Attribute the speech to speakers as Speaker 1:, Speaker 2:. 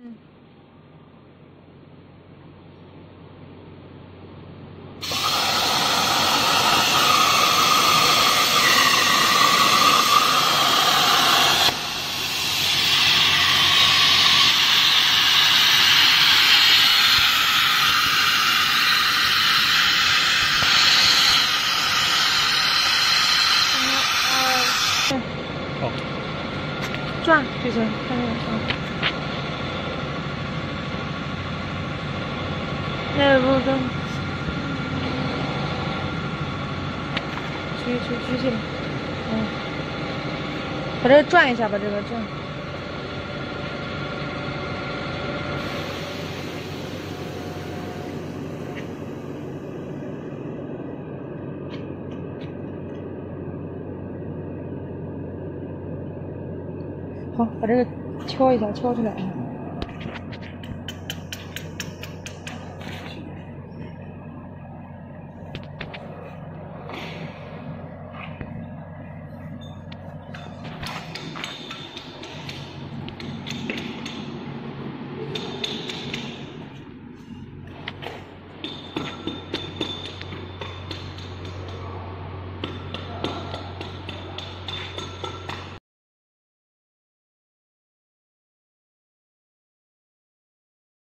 Speaker 1: 嗯。
Speaker 2: 好，
Speaker 1: 转就行，看那个啊。那不跟举举举起，嗯，把这个转一下，把这个转。好，把这个敲一下，敲出来。